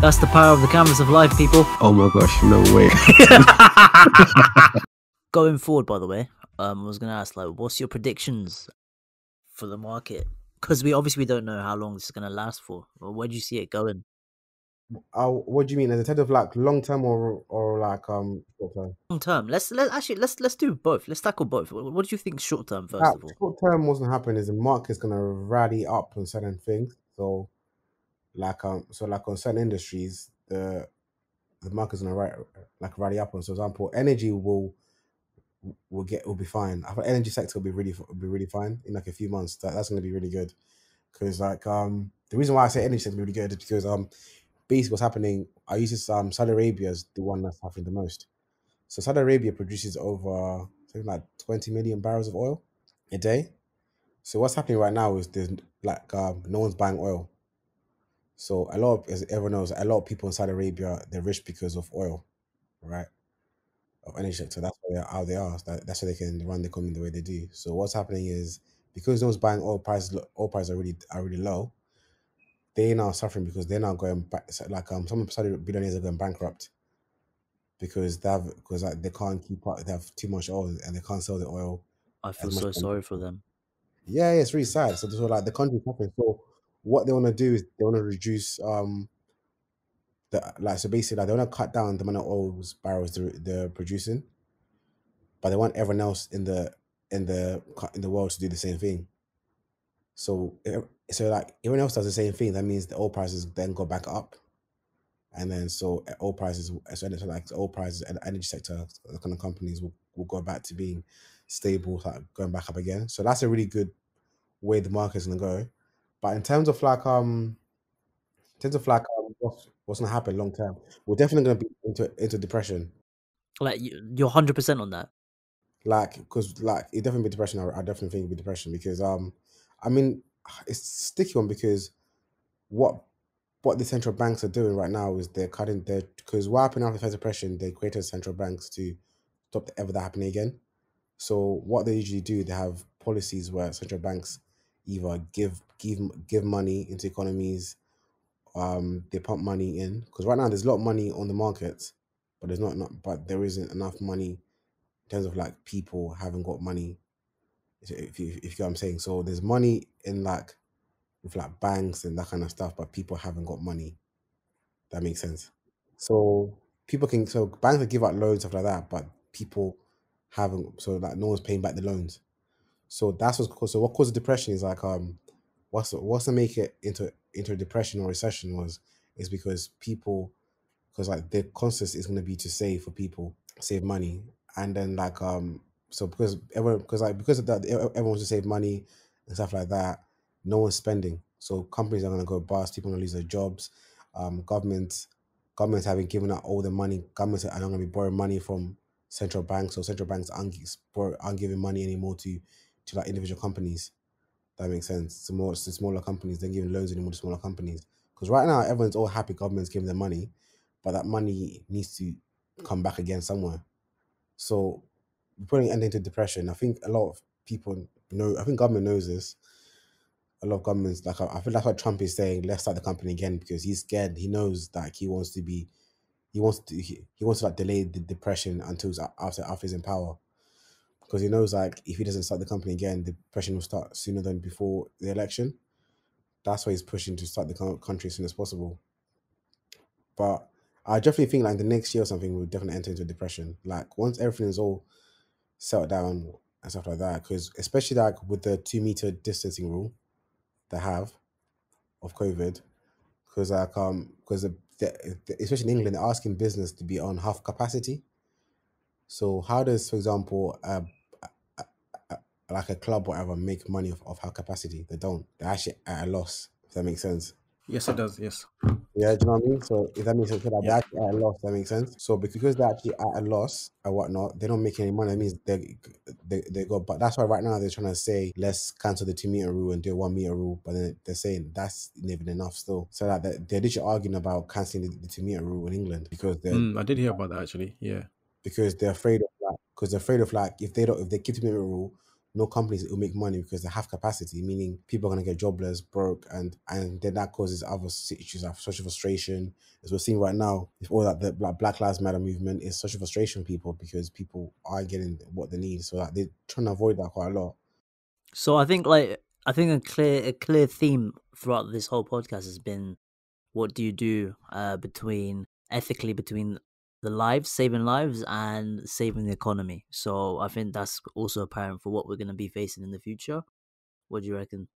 That's the power of the canvas of life, people. Oh my gosh, no way. Going forward, by the way, um, I was gonna ask, like, what's your predictions for the market? Because we obviously we don't know how long this is gonna last for. Or where do you see it going? Uh, what do you mean? In terms of like long term or or like um short term? Long term. Let's let actually let's let's do both. Let's tackle both. What, what do you think short term first Like, of all? short term, what's gonna happen is the market's gonna rally up on certain things. So like um so like on certain industries, the the market's gonna ri- like rally up on. So, for example, energy will will get will be fine. I think energy sector will be really will be really fine in like a few months. That that's gonna be really good because like um the reason why I say energy sector will be really good is because um basically what's happening. I use this um Saudi Arabia is the one that's suffering the most. So Saudi Arabia produces over something like twenty million barrels of oil a day. So what's happening right now is there's like um, no one's buying oil. So a lot of, as everyone knows, a lot of people in Saudi Arabia they're rich because of oil, right? Of energy sector. That's why how they are. That, that's why they can run the economy the way they do. So what's happening is because no one's buying oil prices, oil prices are really are really low. They're now suffering because they're now going back. so, Like um, some Saudi billionaires are going bankrupt because they have because like they can't keep up. They have too much oil and they can't sell the oil I feel so as sorry for them. yeah, yeah, it's really sad. So, so like the country's suffering. So what they want to do is they want to reduce um the like so basically like they want to cut down the amount of oil barrels they're, they're producing, but they want everyone else in the in the in the world to do the same thing. So so like everyone else does the same thing. That means the oil prices then go back up, and then so oil prices so like oil prices and energy sector kind of companies will, will go back to being stable, like going back up again. So that's a really good way the market's gonna go. But in terms of like um in terms of like um, what's what's gonna happen long term, we're definitely gonna be into into depression. Like you, you're hundred percent on that. Like because like it definitely be depression. I, I definitely think it'll be depression because um I mean it's sticky one because what what the central banks are doing right now is they're cutting their because what happened after the first depression, they created central banks to stop ever that happening again. So what they usually do, they have policies where central banks either give give give money into economies, um, they pump money in because right now there's a lot of money on the market, but there's not enough, but there isn't enough money in terms of like people haven't got money. If you if you get what I'm saying, so there's money in like with like banks and that kind of stuff, but people haven't got money. That makes sense. So people can so banks can give out loans stuff like that, but people haven't. So like no one's paying back the loans. So that's what's. So what caused the depression is like um, what's what's to make it into into a depression or recession was is because people because like the consensus is going to be to save for people, save money, and then like um, so because everyone because like because of that everyone wants to save money and stuff like that, no one's spending. So companies are going to go bust. People are going to lose their jobs. Um, governments governments haven't given out all the money. Governments are not going to be borrowing money from central banks. So central banks aren't, aren't giving money anymore to to like individual companies. That makes sense. To more to smaller companies, they're giving loans anymore to smaller companies. Because right now everyone's all happy government's giving them money, but that money needs to come back again somewhere. So we're putting an end into depression. I think a lot of people know. I think government knows this. A lot of governments, like I, feel that's why Trump is saying, "Let's start the company again," because he's scared. He knows that he wants to be, he wants to, he, he wants to like delay the depression until after after he's in power, because he knows like if he doesn't start the company again, the depression will start sooner than before the election. That's why he's pushing to start the country as soon as possible. But I definitely think like the next year or something, we'll definitely enter into depression. Like once everything is all settled down and stuff like that, because especially like with the two meter distancing rule they have of COVID, because like um because especially in England, they're asking business to be on half capacity. So how does, for example, a- a- a- like a club or whatever make money off, off half capacity? They don't. They're actually at a loss. If that makes sense. yes, it does. Yes. Yeah, do you know what I mean? So if that makes sense, they're Yeah. actually at a loss. That makes sense. So because they're actually at a loss and whatnot, they don't make any money. That means they they they go. But that's why right now they're trying to say let's cancel the two meter rule and do a one meter rule. But then they're saying that's not even enough still. So that they're, they're literally arguing about canceling the, the two meter rule in England because they're Mm, I did hear about that actually. Yeah. because they're afraid of that. because they're afraid of like if they don't if they keep the minimum rule, no companies will make money because they have capacity, meaning people are going to get jobless, broke, and and then that causes other issues of social frustration. As we're seeing right now, if all that the Black Lives Matter movement is social frustration people because people are getting what they need, so like, they're trying to avoid that quite a lot. So I think like I think a clear a clear theme throughout this whole podcast has been what do you do uh, between ethically between the lives, saving lives, and saving the economy. So I think that's also apparent for what we're going to be facing in the future. What do you reckon?